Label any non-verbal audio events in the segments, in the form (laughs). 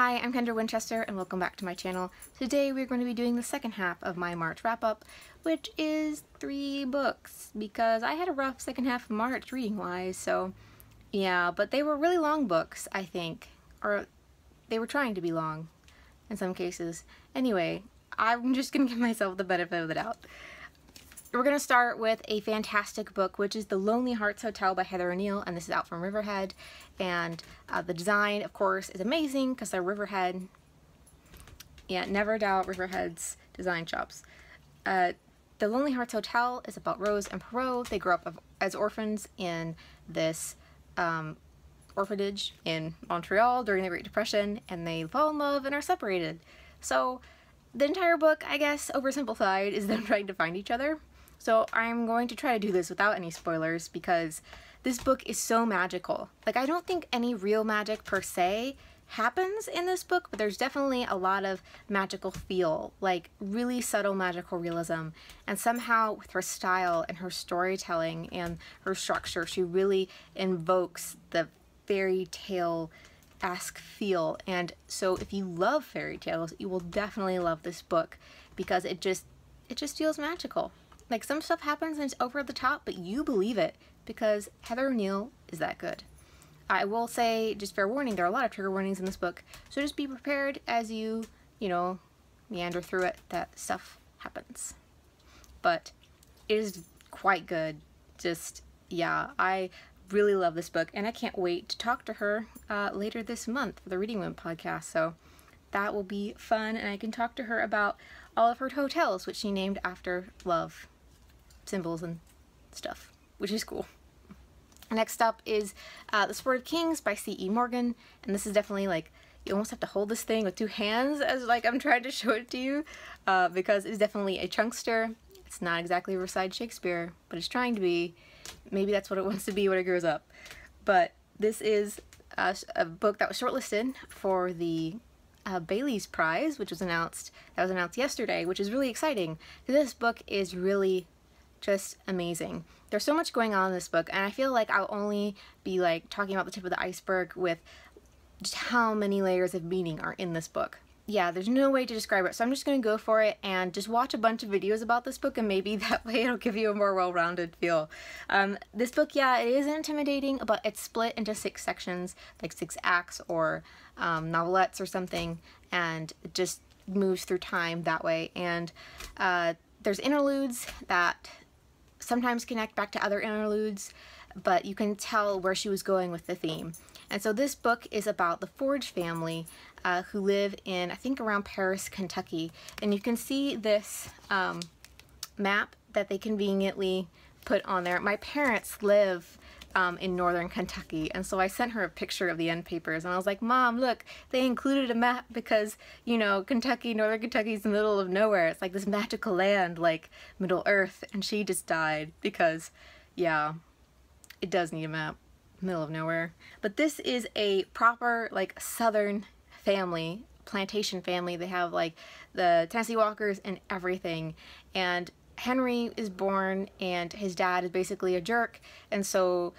Hi, I'm Kendra Winchester and welcome back to my channel. Today we're going to be doing the second half of my March wrap-up, which is three books, because I had a rough second half of March reading-wise, so yeah, but they were really long books, I think, or they were trying to be long in some cases. Anyway, I'm just going (laughs) to give myself the benefit of the doubt. We're going to start with a fantastic book, which is The Lonely Hearts Hotel by Heather O'Neill, and this is out from Riverhead. And uh, the design, of course, is amazing because they're Riverhead. Yeah, never doubt Riverhead's design chops. Uh, the Lonely Hearts Hotel is about Rose and Pierrot. They grow up as orphans in this um, orphanage in Montreal during the Great Depression, and they fall in love and are separated. So the entire book, I guess, oversimplified, is them (laughs) trying to find each other. So I'm going to try to do this without any spoilers because this book is so magical. Like I don't think any real magic per se happens in this book, but there's definitely a lot of magical feel, like really subtle magical realism. And somehow with her style and her storytelling and her structure, she really invokes the fairy tale esque feel. And so if you love fairy tales, you will definitely love this book because it just it just feels magical. Like some stuff happens and it's over the top, but you believe it because Heather O'Neill is that good. I will say, just fair warning, there are a lot of trigger warnings in this book, so just be prepared as you, you know, meander through it that stuff happens. But it is quite good. Just, yeah, I really love this book, and I can't wait to talk to her uh, later this month for the Reading Women podcast, so that will be fun, and I can talk to her about all of her hotels, which she named after love symbols and stuff, which is cool. Next up is uh, The of Kings by C.E. Morgan, and this is definitely like, you almost have to hold this thing with two hands as like I'm trying to show it to you, uh, because it's definitely a chunkster. It's not exactly Versailles Shakespeare, but it's trying to be. Maybe that's what it (laughs) wants to be when it grows up. But this is a, a book that was shortlisted for the uh, Bailey's Prize, which was announced, that was announced yesterday, which is really exciting. This book is really just amazing. There's so much going on in this book, and I feel like I'll only be like talking about the tip of the iceberg with just how many layers of meaning are in this book. Yeah, there's no way to describe it, so I'm just to go for it and just watch a bunch of videos about this book, and maybe (laughs) that way it'll give you a more well-rounded feel. Um, this book, yeah, it is intimidating, but it's split into six sections, like six acts or um, novelettes or something, and it just moves through time that way. And uh, there's interludes that sometimes connect back to other interludes, but you can tell where she was going with the theme. And so this book is about the Forge family uh, who live in, I think, around Paris, Kentucky. And you can see this um, map that they conveniently put on there. My parents live um, in northern Kentucky. And so I sent her a picture of the end papers and I was like, Mom, look, they included a map because, you know, Kentucky, northern Kentucky's in the middle of nowhere. It's like this magical land, like Middle Earth. And she just died because, yeah, it does need a map. Middle of nowhere. But this is a proper, like, southern family, plantation family. They have, like, the Tennessee Walkers and everything. And Henry is born and his dad is basically a jerk and so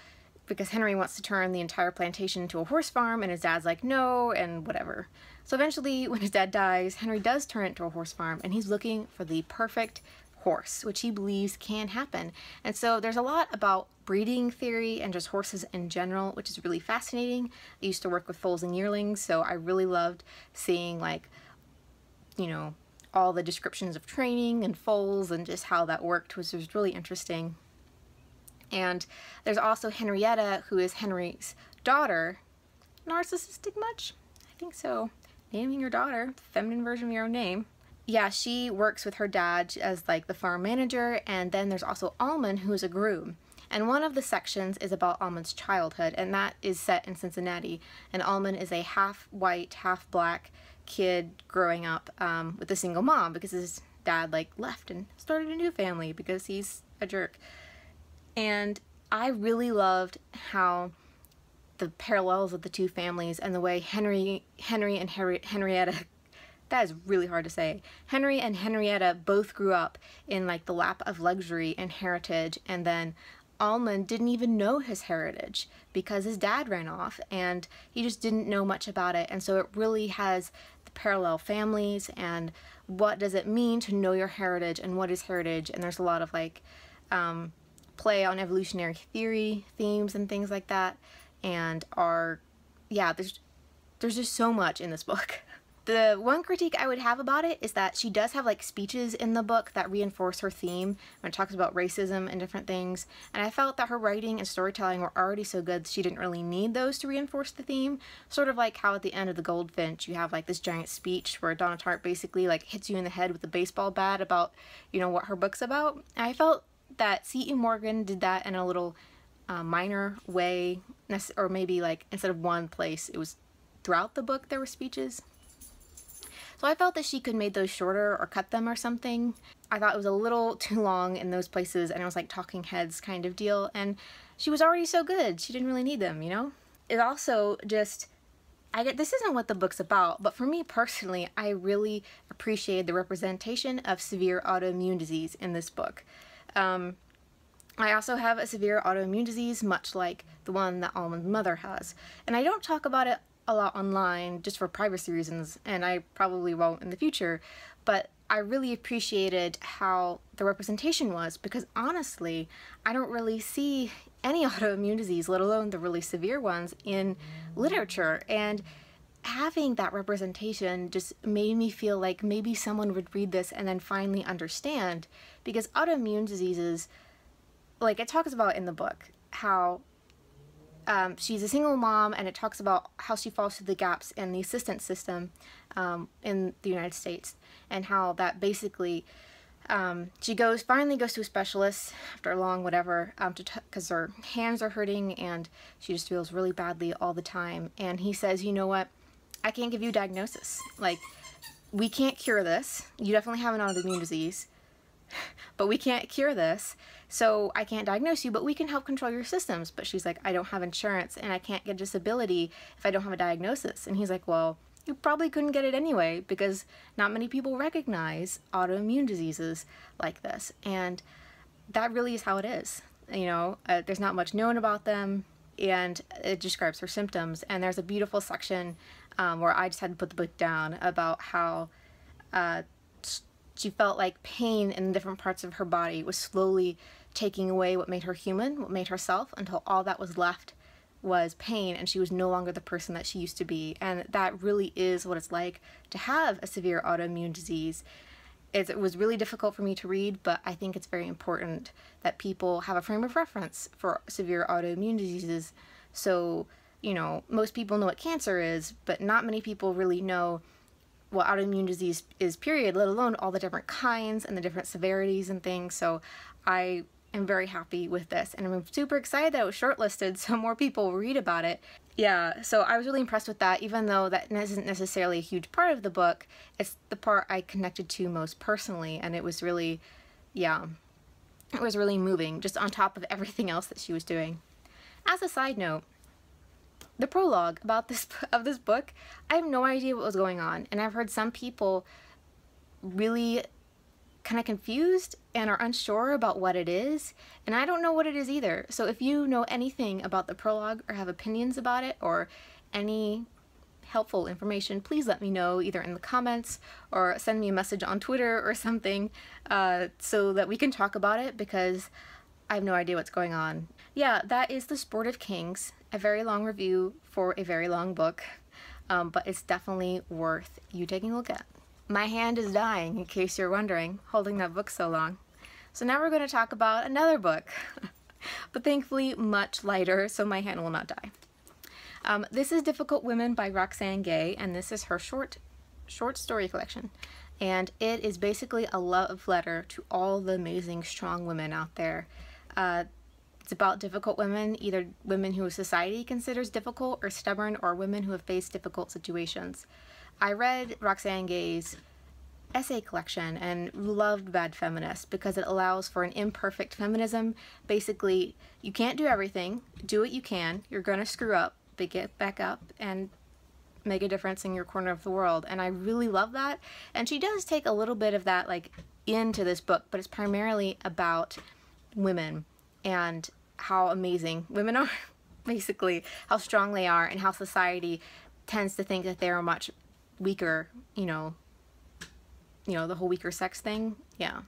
because Henry wants to turn the entire plantation into a horse farm and his dad's like no and whatever. So eventually (laughs) when his dad dies Henry does turn it into a horse farm and he's looking for the perfect horse which he believes can happen and so there's a lot about breeding theory and just horses in general which is really fascinating. I used to work with foals and yearlings so I really loved seeing like you know all the descriptions of training and foals and just how that worked, which was really interesting. And there's also Henrietta, who is Henry's daughter. Narcissistic much? I think so. Naming your daughter, The feminine version of your own name. Yeah, she works with her dad as like the farm manager, and then there's also Allmon, who's a groom. And one of the sections is about Allmon's childhood, and that is set in Cincinnati. And Allmon is a half white, half black kid growing up um, with a single mom because his dad like left and started a new family because he's a jerk. And I really loved how the parallels of the two families and the way Henry Henry and Henry, Henrietta that is really hard to say. Henry and Henrietta both grew up in like the lap of luxury and heritage and then Allmon didn't even know his heritage because his dad ran off and he just didn't know much about it. And so it really has the parallel families and what does it mean to know your heritage and what is heritage. And there's a lot of like um, play on evolutionary theory themes and things like that. And are, yeah, there's, there's just so much in this book. (laughs) The one critique I would have about it is that she does have like speeches in the book that reinforce her theme when it talks about racism and different things. And I felt that her writing and storytelling were already so good she didn't really need those to reinforce the theme. Sort of like how at the end of The Goldfinch you have like this giant speech where Donna Tartt basically like hits you in the head with a baseball bat about, you know, what her book's about. And I felt that C.E. Morgan did that in a little uh, minor way, or maybe like instead of one place, it was throughout the book there were speeches. So I felt that she could made those shorter or cut them or something. I thought it was a little (laughs) too long in those places and it was like talking heads kind of deal and she was already so good. She didn't really need them, you know? It also just I get this isn't what the book's about, but for me personally, I really appreciated the representation of severe autoimmune disease in this book. Um, I also have a severe autoimmune disease, much like the one that Allmon's mother has. And I don't talk about it a lot online just for privacy reasons, and I probably won't in the future, but I really appreciated how the representation was because honestly, I don't really see any (laughs) autoimmune disease, let alone the really severe ones, in literature. And having that representation just made me feel like maybe someone would read this and then finally understand because autoimmune diseases, like it talks about in the book, how um, she's a single mom and it talks about how she falls through the gaps in the assistance system um, in the United States and how that basically um, she goes finally goes to a specialist after a long whatever um, because her hands are hurting and she just feels really badly all the time. And he says you know what? I can't give you a diagnosis. Like we can't cure this. You definitely have an autoimmune disease but we can't cure this so I can't diagnose you, but we can help control your systems. But she's like, I don't have insurance and I can't get disability if I don't have a diagnosis. And he's like, well, you probably couldn't get it anyway because not many people recognize autoimmune diseases like this. And that really is how it is. You know, uh, there's not much known about them and it describes her symptoms. And there's a beautiful section um, where I just had to put the book down about how uh, she felt like pain in different parts of her body was slowly taking away what made her human, what made herself, until all that was left was pain and she was no longer the person that she used to be. And that really is what it's like to have a severe autoimmune disease. It was really difficult for me to read, but I think it's very important that people have a frame of reference for severe autoimmune diseases. So, you know, most people know what cancer is, but not many people really know what autoimmune disease is, period, let alone all the different kinds and the different severities and things. So I am very happy with this and I'm super excited that it was shortlisted (laughs) so more people read about it. Yeah, so I was really impressed with that even though that isn't necessarily a huge part of the book. It's the part I connected to most personally and it was really, yeah, it was really moving just on top of everything else that she was doing. As a side note, the prologue about this (laughs) of this book, I have no idea what was going on and I've heard some people really kind of confused and are unsure about what it is, and I don't know what it is either. So if you know anything about the prologue or have opinions about it or any helpful information, please let me know either in the comments or send me a message on Twitter or something uh, so that we can talk about it because I have no idea what's going on. Yeah, that is The Sport of Kings, a very long review for a very long book, um, but it's definitely worth you taking a look at. My hand is dying, in case you're wondering, holding that book so long. So now we're going to talk about another book, (laughs) but thankfully much lighter, so my hand will not die. Um, this is Difficult Women by Roxane Gay, and this is her short, short story collection. And it is basically a love letter to all the amazing, strong women out there. Uh, it's about difficult women, either women who society considers difficult or stubborn, or women who have faced difficult situations. I read Roxane Gay's essay collection and loved Bad Feminist because it allows for an imperfect feminism. Basically, you can't do everything. Do what you can. You're to screw up, but get back up and make a difference in your corner of the world. And I really love that. And she does take a little bit of that like into this book, but it's primarily about women and how amazing women are, (laughs) basically, how strong they are, and how society tends to think that they're much weaker, you know, you know, the whole weaker sex thing. Yeah.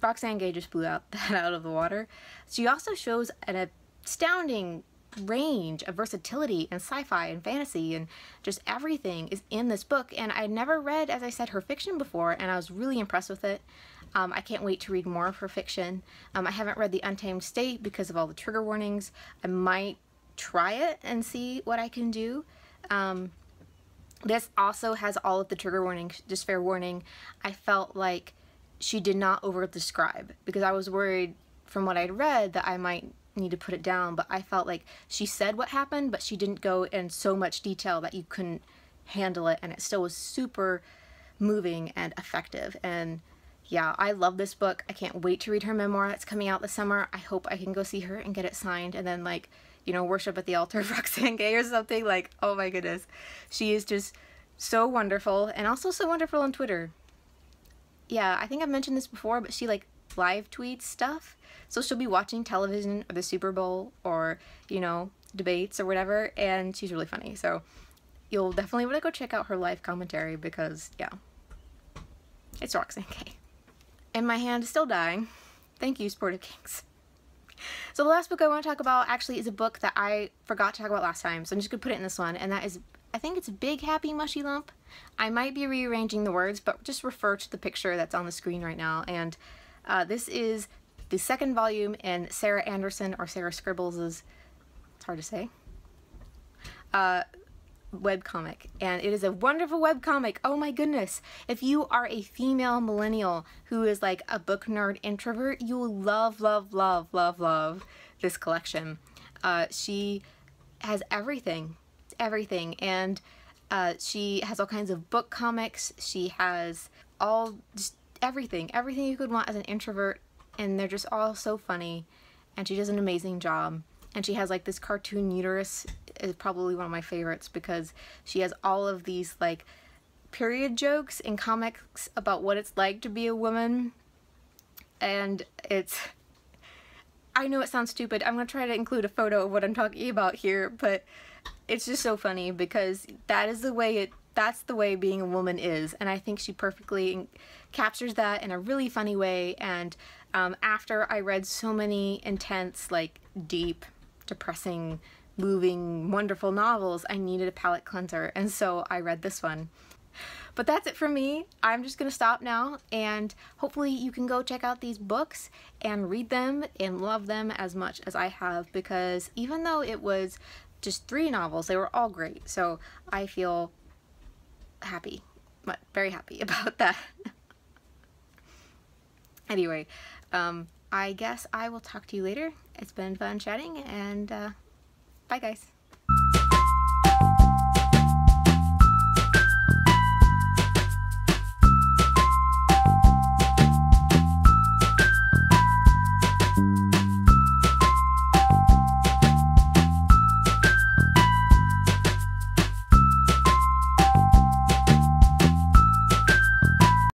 Roxane Gay just blew out (laughs) that out of the water. She also shows an astounding range of versatility and sci-fi and fantasy and just everything is in this book and I never read as I said her fiction before and I was really impressed with it um, I can't wait to read more of her fiction. Um, I haven't read The Untamed State because of all the trigger warnings. I might try it and see what I can do. Um, this also has all of the trigger warnings just fair warning. I felt like she did not over describe because I was worried from what I'd read that I might need to put it down, but I felt like she said what happened, but she didn't go in so much detail that you couldn't handle it, and it still was super moving and effective. And yeah, I love this book. I can't wait to read her memoir that's coming out this summer. I hope I can go see her and get it signed and then like, you know, worship at the altar of (laughs) Roxane Gay or something. Like, oh my goodness. She is just so wonderful and also so wonderful on Twitter. Yeah, I think I've mentioned this before, but she like live tweets stuff. So she'll be watching television or the Super Bowl or, you know, debates or whatever, and she's really funny. So you'll definitely want to go check out her live commentary because, yeah, it's Roxane Gay. And my hand is still dying. Thank you, Sport of Kings. So the last book I want to talk about actually is a book that I forgot to talk about last time, so I'm just going to put it in this one, and that is, I think it's Big Happy Mushy Lump. I might be rearranging the words, but just refer to the picture that's on the screen right now, and uh, this is the second volume in Sarah Anderson or Sarah Scribbles' it's hard to say, uh, webcomic. And it is a wonderful webcomic. Oh my goodness. If you are a female millennial who is like a book nerd introvert, you will love, love, love, love, love this collection. Uh, she has everything, everything. And uh, she has all kinds of book comics. She has all just everything, everything you could want as an introvert and they're just all so funny and she does an amazing job and she has like this cartoon uterus is probably one of my favorites because she has all of these like period jokes in comics about what it's like to be a woman. And it's I know it sounds stupid. I'm gonna try to include a photo of what I'm talking about here but it's just so funny because that is the way it that's the way being a woman is. And I think she perfectly captures that in a really funny way. And um, after I read so many intense like deep depressing moving wonderful novels I needed a palate cleanser and so I read this one. But that's it for me. I'm just gonna stop now and hopefully you can go check out these books and read them and love them as much as I have because even though it was just three novels they were all great. So I feel happy but very happy (laughs) about that. Anyway, um, I guess I will talk to you later. It's been fun chatting, and uh, bye guys.